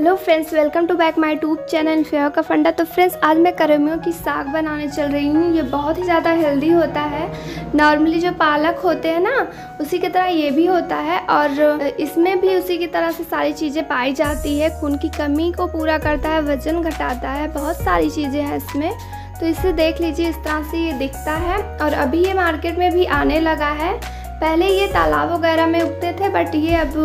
Hello friends welcome to back my tube channel fair का फंडा तो फ्रेंड्स आज मैं करमियों की साग बनाने चल रही हूँ। ये बहुत ही ज़्यादा हेल्दी होता है। नॉर्मली जो पालक होते हैं ना, उसी की तरह ये भी होता है और इसमें भी उसी की तरह से सारी चीज़ें पाई जाती है। खून की कमी को पूरा करता है, वज़न घटाता है, बहुत सारी चीज़ें हैं इसमें। तो इसे देख लीजिए, इस तरह से ये दिखता है और अभी ये मार्केट में भी आने लगा है। पहले ये तालाब वगैरह में उगते थे बट ये अब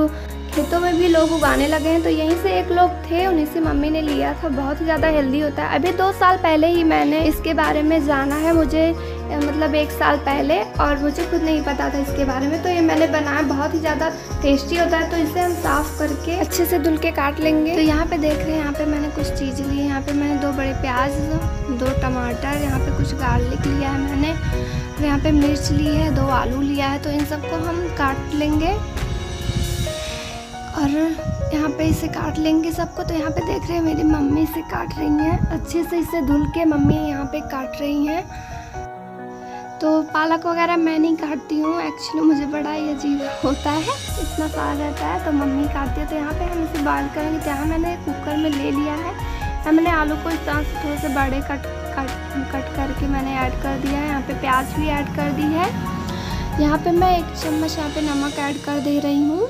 खेतों में भी लोग उगाने लगे हैं तो यहीं से एक लोग थे, उन्हीं से मम्मी ने लिया था। बहुत ही ज़्यादा हेल्दी होता है। अभी दो साल पहले ही मैंने इसके बारे में जाना है मुझे मतलब एक साल पहले, और मुझे खुद नहीं पता था इसके बारे में तो ये मैंने बनाया। बहुत ही ज़्यादा टेस्टी होता है तो इसे हम साफ़ करके अच्छे से धुल के काट लेंगे। तो यहाँ पे देख रहे हैं, यहाँ पे मैंने कुछ चीज़ ली यहाँ पे मैंने दो बड़े प्याज, दो टमाटर, यहाँ पे कुछ गार्लिक लिया है मैंने। यहाँ पे मिर्च ली है, दो आलू लिया है तो इन सबको हम काट लेंगे। और यहाँ पे इसे काट लेंगे सबको। तो यहाँ पे देख रहे हैं, मेरी मम्मी इसे काट रही हैं। अच्छे से इसे धुल के मम्मी यहाँ पे काट रही हैं। तो पालक वगैरह मैं नहीं काटती हूँ। एक्चुअली मुझे बड़ा ही अजीब होता है। इतना सारा रहता है तो मम्मी काटती है। तो यहाँ पे हम इसे बॉयल करेंगे। तो यहाँ मैंने कुकर में ले लिया है। मैंने आलू को इस तरह से थोड़े से बड़े कट कट कट करके मैंने ऐड कर दिया है। यहाँ पे प्याज भी ऐड कर दी है। यहाँ पे मैं एक चम्मच यहाँ पे नमक ऐड कर दे रही हूँ।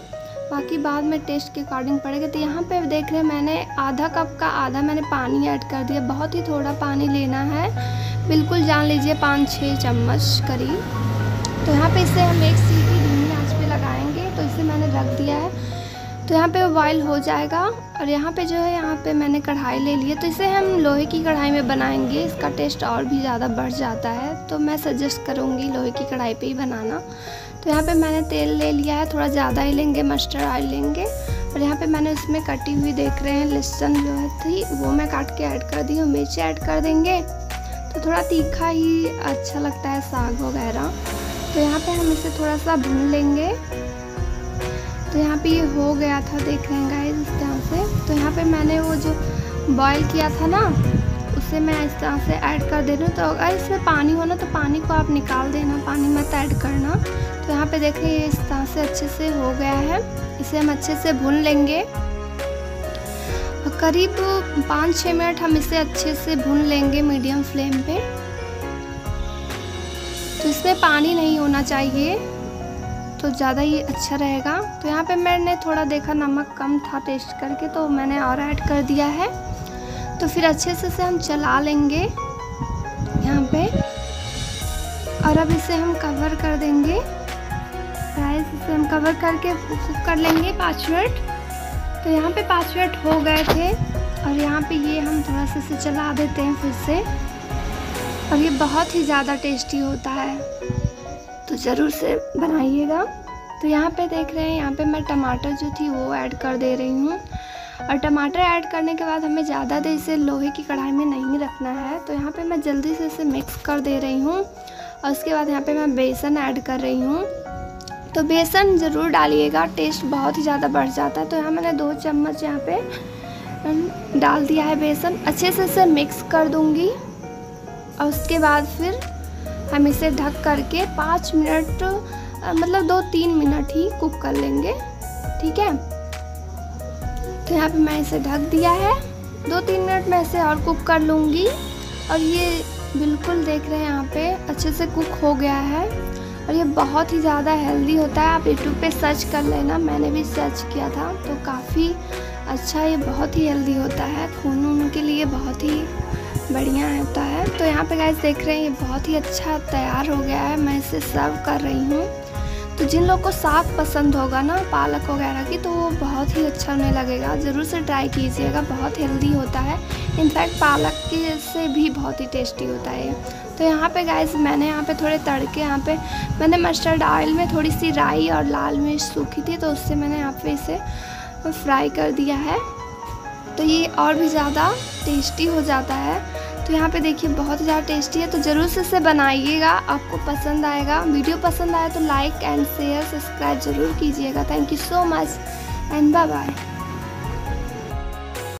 बाकी बाद में टेस्ट के अकॉर्डिंग पड़ेगा। तो यहाँ पे देख रहे हैं मैंने आधा कप का आधा मैंने पानी ऐड कर दिया। बहुत ही थोड़ा पानी लेना है। बिल्कुल जान लीजिए, पाँच छः चम्मच करीब। तो यहाँ पे इसे हम एक सीटी धीमी आँच पे लगाएँगे। तो इसे मैंने रख दिया है। तो यहाँ पे बॉयल हो जाएगा। और यहाँ पे जो है, यहाँ पे मैंने कढ़ाई ले ली है। तो इसे हम लोहे की कढ़ाई में बनाएँगे। इसका टेस्ट और भी ज़्यादा बढ़ जाता है। तो मैं सजेस्ट करूँगी लोहे की कढ़ाई पे ही बनाना। तो यहाँ पे मैंने तेल ले लिया है, थोड़ा ज़्यादा ही लेंगे मस्टर्ड ऑयल लेंगे। और यहाँ पे मैंने उसमें कटी हुई देख रहे हैं, लहसुन जो है थी, वो मैं काट के ऐड कर दी हूँ, मिर्ची ऐड कर देंगे। तो थोड़ा तीखा ही अच्छा लगता है साग वगैरह। तो यहाँ पे हम इसे थोड़ा सा भून लेंगे। तो यहाँ पे ये हो गया था, देख गाइस इस तरह से। तो यहाँ पे मैंने वो जो बॉईल किया था ना उसे मैं इस तरह से ऐड कर दे रही हूँ। तो अगर इसमें पानी हो ना तो पानी को आप निकाल देना, पानी मत ऐड करना। तो यहाँ पे देख ये इस तरह से अच्छे से हो गया है। इसे हम अच्छे से भून लेंगे। करीब पाँच छः मिनट हम इसे अच्छे से भून लेंगे मीडियम फ्लेम पे। तो इसमें पानी नहीं होना चाहिए तो ज़्यादा ही अच्छा रहेगा। तो यहाँ पे मैंने थोड़ा देखा, नमक कम था टेस्ट करके तो मैंने और ऐड कर दिया है। तो फिर अच्छे से से हम चला लेंगे यहाँ पे। और अब इसे हम कवर कर देंगे। गाइस इसे हम कवर करके कर लेंगे पाँच मिनट तो यहाँ पे पाँच मिनट हो गए थे। और यहाँ पे ये हम थोड़ा सा इसे चला देते हैं फिर से। और ये बहुत ही ज़्यादा टेस्टी होता है। तो ज़रूर से बनाइएगा। तो यहाँ पे देख रहे हैं, यहाँ पे मैं टमाटर जो थी वो ऐड कर दे रही हूँ। और टमाटर ऐड करने के बाद हमें ज़्यादा देर इसे लोहे की कढ़ाई में नहीं रखना है। तो यहाँ पे मैं जल्दी से इसे मिक्स कर दे रही हूँ और उसके बाद यहाँ पे मैं बेसन ऐड कर रही हूँ। तो बेसन ज़रूर डालिएगा टेस्ट बहुत ही ज़्यादा बढ़ जाता है। तो यहाँ मैंने दो चम्मच यहाँ पे डाल दिया है बेसन। अच्छे से इसे मिक्स कर दूँगी और उसके बाद फिर हम इसे ढक करके पाँच मिनट मतलब दो तीन मिनट ही कुक कर लेंगे। ठीक है? तो यहाँ पे मैं इसे ढक दिया है। दो तीन मिनट में इसे और कुक कर लूँगी। और ये बिल्कुल देख रहे हैं यहाँ पे, अच्छे से कुक हो गया है। और ये बहुत ही ज़्यादा हेल्दी होता है। आप यूट्यूब पे सर्च कर लेना, मैंने भी सर्च किया था। तो काफ़ी अच्छा ये बहुत ही हेल्दी होता है। खून उन के लिए बहुत ही बढ़िया होता है। तो यहाँ पे गैस देख रहे हैं, ये बहुत ही अच्छा तैयार हो गया है। मैं इसे सर्व कर रही हूँ। तो जिन लोग को साग पसंद होगा ना, पालक वगैरह की तो वो बहुत ही अच्छा उन्हें लगेगा। ज़रूर से ट्राई कीजिएगा, बहुत हेल्दी होता है। इनफैक्ट पालक के से भी बहुत ही टेस्टी होता है तो यहाँ पे गाइस मैंने यहाँ पे थोड़े तड़के यहाँ पे, मैंने मस्टर्ड ऑयल में थोड़ी सी राई और लाल मिर्च सूखी थी तो उससे मैंने यहाँ पे इसे फ्राई कर दिया है। तो ये और भी ज़्यादा टेस्टी हो जाता है। तो यहाँ पे देखिए बहुत ही ज़्यादा टेस्टी है तो ज़रूर से इसे बनाइएगा। आपको पसंद आएगा, वीडियो पसंद आए तो लाइक एंड शेयर, सब्सक्राइब ज़रूर कीजिएगा। Thank you so much and bye bye.